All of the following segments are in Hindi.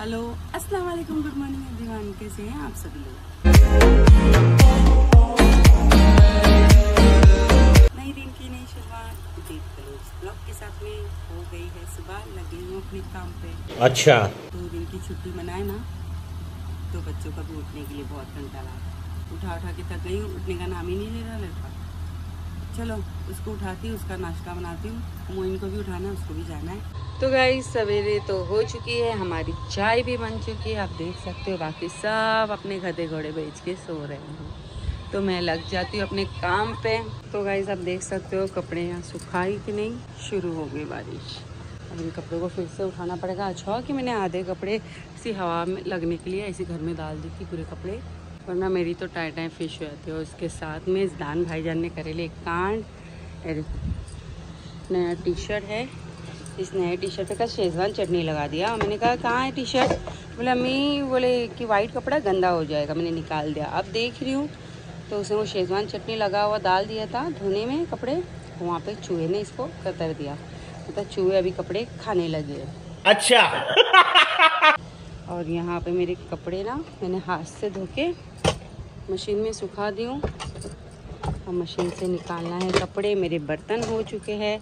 हेलो अस्सलाम वालेकुम गुड मॉर्निंग एवरीवन। कैसे हैं आप सभी लोग? नई दिन की नई शुरुआत। देख ब्लॉग के साथ में हो गई है सुबह लगे हूँ अपने काम पे। अच्छा। दो दिन की छुट्टी मनाए ना तो बच्चों का भी उठने के लिए बहुत घंटा लगा उठा उठा के थक गई हूँ उठने का नाम ही नहीं ले रहा लड़का। चलो, उसको उठाती हूँ, उसका नाश्ता बनाती हूँ। मोइन को भी उठाना है, उसको भी जाना है। तो गाई सवेरे तो हो चुकी है, हमारी चाय भी बन चुकी है। आप देख सकते हो, बाकी सब अपने गधे घोड़े बेच के सो रहे हैं। तो मैं लग जाती हूँ अपने काम पे। तो गाइस आप देख सकते हो, कपड़े यहाँ सुखाई कि नहीं? शुरू हो गई बारिश। अब इन कपड़ों को फिर से उठाना पड़ेगा। अच्छा हुआ कि मैंने आधे कपड़े इसी हवा में लगने के लिए ऐसे घर में डाल दी थी पूरे कपड़े। वरना मेरी तो टाइम फ़िश हो जाती है। और उसके साथ में इस दान भाईजान ने करे लिए कांड। नया टी शर्ट है। इस नए टी शर्ट पे का शेजवान चटनी लगा दिया। मैंने कहा कहाँ है टी शर्ट बोले अम्मी बोले कि वाइट कपड़ा गंदा हो जाएगा। मैंने निकाल दिया। अब देख रही हूँ। तो उसने वो शेजवान चटनी लगा हुआ डाल दिया था धोने में कपड़े। वहाँ पे चूहे ने इसको कतर दिया। मतलब चूहे अभी कपड़े खाने लगे अच्छा। और यहाँ पे मेरे कपड़े ना मैंने हाथ से धो के मशीन में सुखा दी। हूँ और मशीन से निकालना है कपड़े। मेरे बर्तन हो चुके हैं।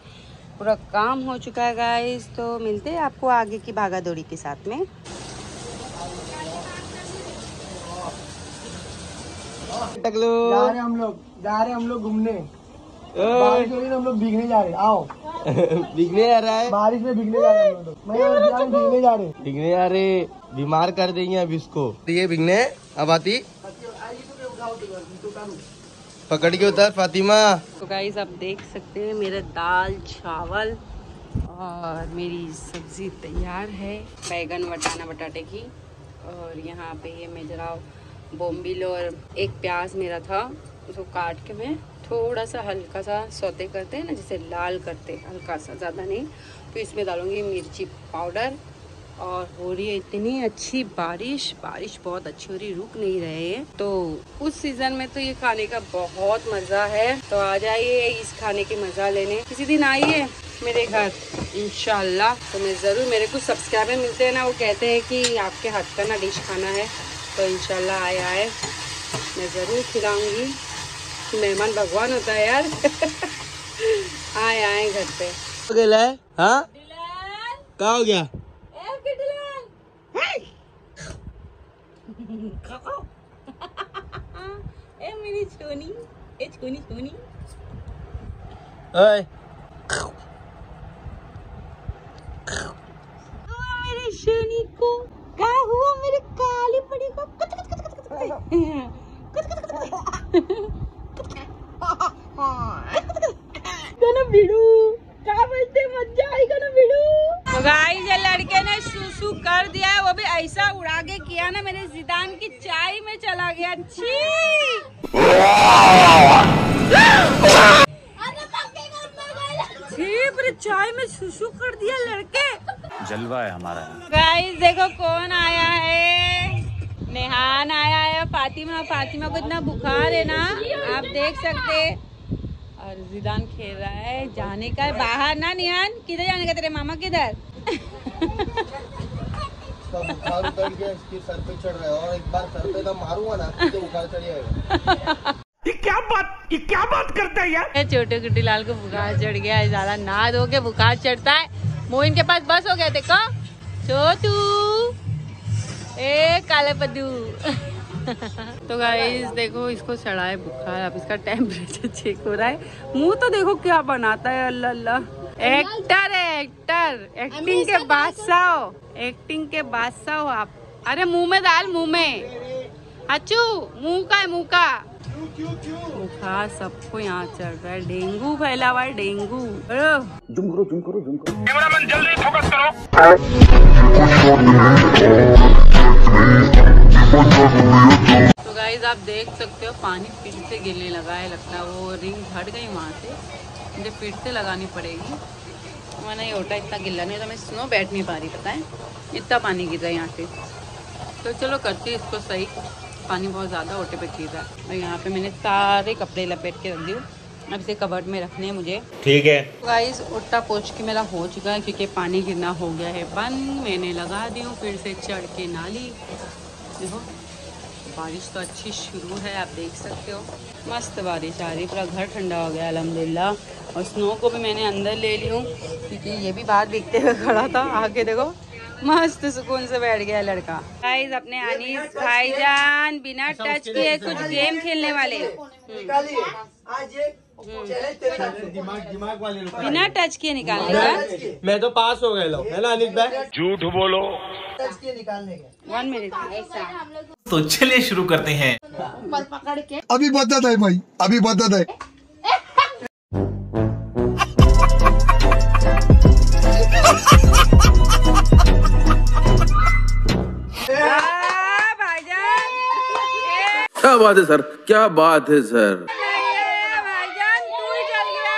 पूरा काम हो चुका है गाइस तो मिलते हैं आपको आगे की भागा दौड़ी के साथ में। जा रहे हम लोग। जा रहे हम लोग घूमने। बारिश हो रही है हम लोग भीगने जा रहे आओ। बिगने आ रहा है। बारिश में भीगने जा रहे हैं हम लोग। मैं भीगने जा रहे बिगने आ रहे बीमार कर देंगे अब इसको। ये बिगने अब आती। पकड़ के उतर, फातिमा। तो गाइस आप देख सकते हैं, मेरा दाल, चावल और मेरी सब्ज़ी तैयार है बैगन, वटाना, बटाटे की। और यहाँ पे ये मैं जरा बोम्बिल और एक प्याज मेरा था, उसको काट के मैं थोड़ा सा हल्का सा सौते करते हैं ना, जैसे लाल करते हल्का सा, ज़्यादा नहीं। तो इसमें डालूँगी मिर्ची पाउडर और हो रही है इतनी अच्छी बारिश। बारिश बहुत अच्छी हो रही रुक नहीं रहे हैं तो उस सीज़न में तो ये खाने का बहुत मज़ा है। तो आ जाइए इस खाने के मज़ा लेने। किसी दिन आइए मेरे घर इंशाल्लाह। तो मैं ज़रूर मेरे कुछ सब्सक्राइबर मिलते हैं ना वो कहते हैं कि आपके हाथ का ना डिश खाना है। तो इंशाल्लाह आए आए। मैं ज़रूर खिलाऊँगी। मेहमान भगवान होता है यार। आए आए घर पे। हो गया है? हाँ क्या हो गया? मेरी छोनी ए छोनी छोनी ओए मेरे को क्या हुआ मेरे काली पड़ी को कुछ कुछ कुछ कुछ कुछ कुछ कुछ बिड़ू क्या सुसु कर दिया है। वो भी ऐसा उड़ा के किया ना मेरे जिदान की चाय में चला गया। छी! छी चाय में सुसु कर दिया लड़के। जलवा है हमारा। गाइस देखो कौन आया है। नेहान आया है फातिमा। फातिमा को इतना बुखार है ना आप देख सकते और जिदान खेल रहा है जाने का है। बाहर ना निहान किधर जाने का तेरे मामा किधर? इसका बुखार उतर गया इसके सर पे चढ़ रहा है और एक बार सर पे तो मारूँगा ना तो बुखार चढ़ जाएगा। ये क्या बात ये क्या बात करता है यार? छोटे गुड्डी लाल को बुखार चढ़ गया है ज़्यादा ना धो के बुखार चढ़ता है। मोइन के पास बस हो गया देखो। छोटू ए काले पद्दू। तो गाइस देखो इसको चढ़ा है बुखार अब इसका टेम्परेचर चेक हो रहा है। मुँह तो देखो क्या बनाता है अल्लाह अल्लाह। एक्टर है एक्टर एक्टिंग के बादशाह एक्टिंग के बादशाह हो आप। अरे मुँह में डाल मुँह में। अच्छू मुँह का है मुँह का। बुखार सबको यहाँ चल रहा है। डेंगू फैला हुआ है डेंगू। अरे, तो गाइज़ आप देख सकते हो पानी फिर से गिरने लगा है लगता है वो रिंग हट गई वहाँ से। मुझे फिर से लगानी पड़ेगी। वरना ये ओटा इतना गिल्ला नहीं होता मैं स्नो बैठ नहीं पा रही पता है? इतना पानी गिर रहा है यहाँ से। तो चलो करती हूँ इसको सही। पानी बहुत ज़्यादा ओटे पे गिर रहा है। और यहाँ पे मैंने सारे कपड़े लपेट के रख दी हूँ अब इसे कबर्ड में रखने हैं मुझे। ठीक है। गाइस उट्टा पोछ के मेरा हो चुका है क्योंकि पानी गिरना हो गया है। बंद मैंने लगा दी हूँ फिर से चढ़ के नाली। देखो। बारिश तो अच्छी शुरू है आप देख सकते हो। मस्त बारिश आ रही पूरा घर ठंडा हो गया अलहमदिल्ला और स्नो को भी मैंने अंदर ले ली हूँ क्योंकि ये भी बाहर देखते हुए खड़ा था आके देखो मस्त सुकून से बैठ गया लड़का। गाइस अपने अनीस भाईजान बिना टच किए कुछ गेम खेलने वाले। आज बिना टच किए निकालने का? मैं तो पास हो गए लो। है ना अनिक भाई? झूठ बोलो। टच किए निकालने का। वन मिनट तो चलिए शुरू करते हैं। अभी बदत है भाई अभी बदत है। क्या बात है सर? क्या बात है सर ए, भाईजान तू ही चल गया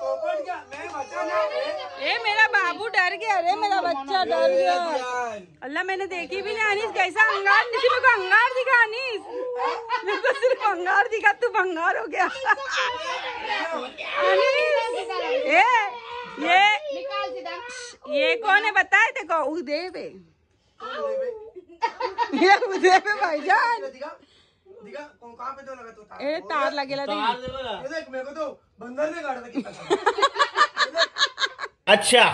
पोपट क्या मैं बचाना है ए मेरा बाबू डर गया अरे मेरा बच्चा डर गया अल्लाह मैंने देखी भी नहीं अनीस कैसा अंगार? दिखी मेरे को अंगार दिखा अनीस मेरे को सिर्फ़ अंगार दिखा तू भंगार हो गया। अनीस ए ये ये कौन है बताए तेको? उदय पे ये उदय पे भाईजान। दिखा दिखा कौन- कहाँ पे तो लगा तो तार ए तार लगेला देख ये मेरे को तो बंदर ने काटा था अच्छा।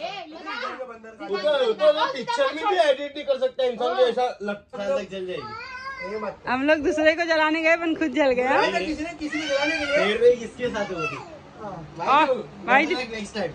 तो तो पिक्चर में भी एडिट नहीं कर सकता इंसान को ऐसा लगता है जल जाएगी हम लोग दूसरे को जलाने गए पर खुद जल गया किसी ने किसी ने जलाने के लिए फिर साथ होगी हाँ। हाँ, भाई जी- नेक्स्ट टाइम